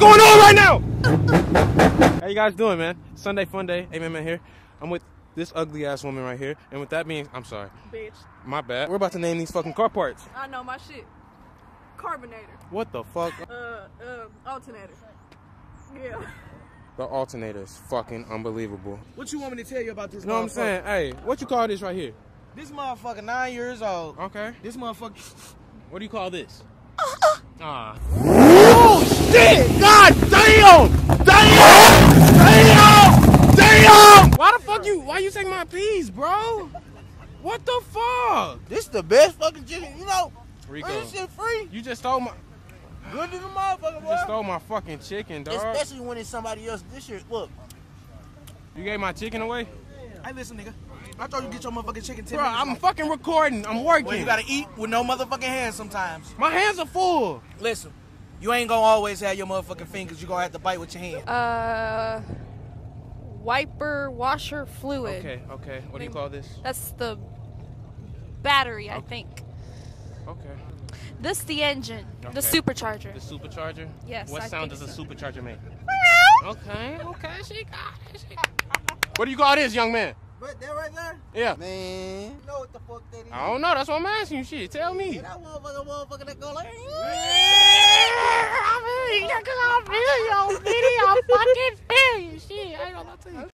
right now. How you guys doing, man? Sunday fun day. Amen, man. Here, I'm with this ugly ass woman right here, and with that being, I'm sorry, Bitch. my bad. We're about to name these fucking car parts. I know my shit. Carbonator. What the fuck? Uh, uh, alternator. Yeah. The alternator is fucking unbelievable. What you want me to tell you about this You know what I'm saying? Hey, what you call this right here? This motherfucker nine years old. Okay. This motherfucker. What do you call this? Ah. Oh shit! God damn! Damn! Damn! Damn! Why the fuck you? Why you take my peas, bro? What the fuck? This is the best fucking chicken. You know, Rico, this shit free. you just stole my, Good to the motherfucker, you just stole my fucking chicken, dog. Especially when it's somebody else. This shit, look. You gave my chicken away, Hey, listen, nigga. I thought you get your motherfucking chicken ten bro. I'm ago. fucking recording. I'm working. Well, you gotta eat with no motherfucking hands sometimes. my hands are full. Listen, you ain't gonna always have your motherfucking fingers. You gonna have to bite with your hand. Uh, wiper washer fluid. Okay, okay. What do you call this? That's the battery, I think. Okay. This the engine, the supercharger. The supercharger. Yes, What I sound think does a supercharger make? Okay, okay. She got it. She got it. What do you call this, young man? But that right there, Yeah. man. You know what the fuck that is? I don't know. That's what I'm asking you. Shit, tell me. That motherfucker, motherfucker that go like. I feel you. Cause I